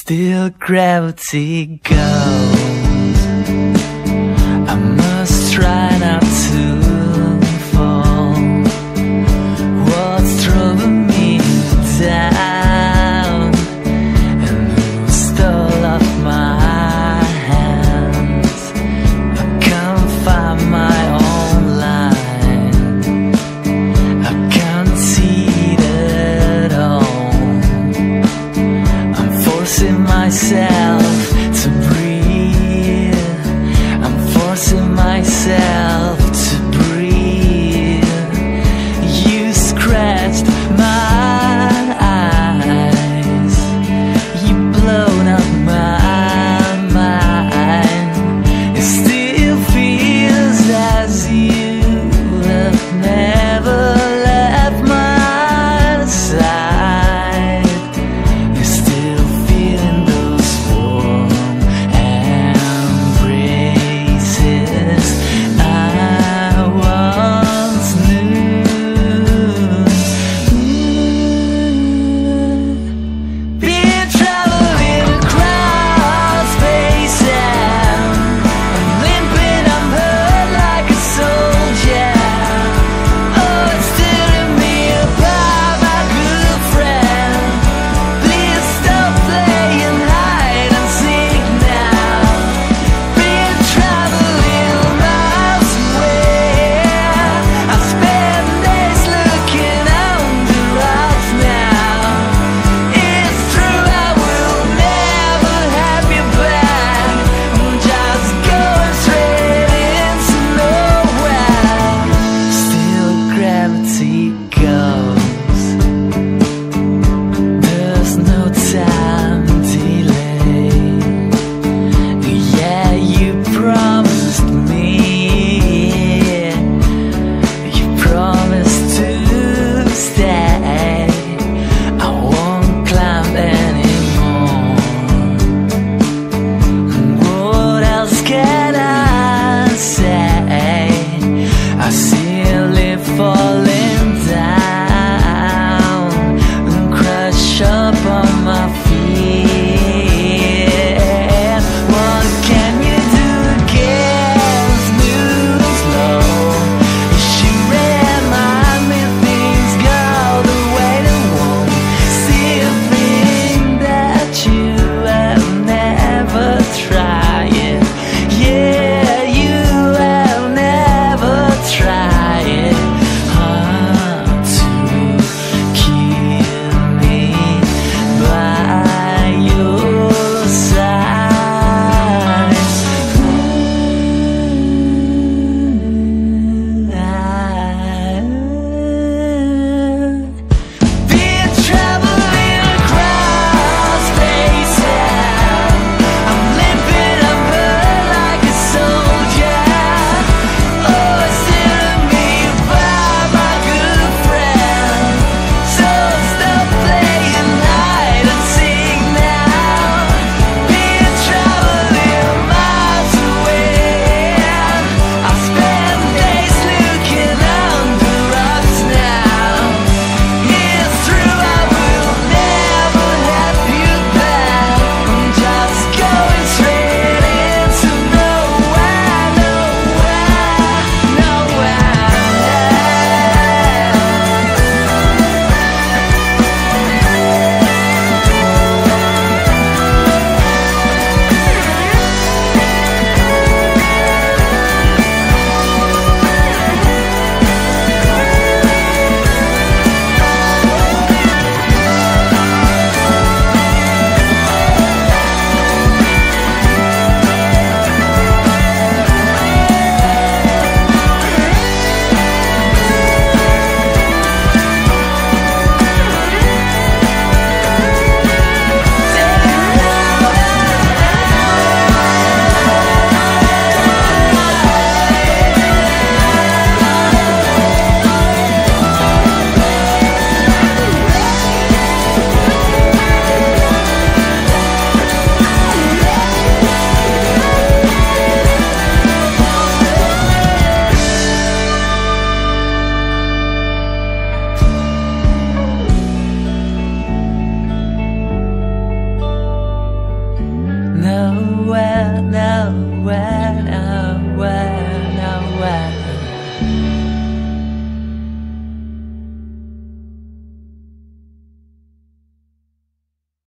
Still gravity goes. I must try not to else in myself.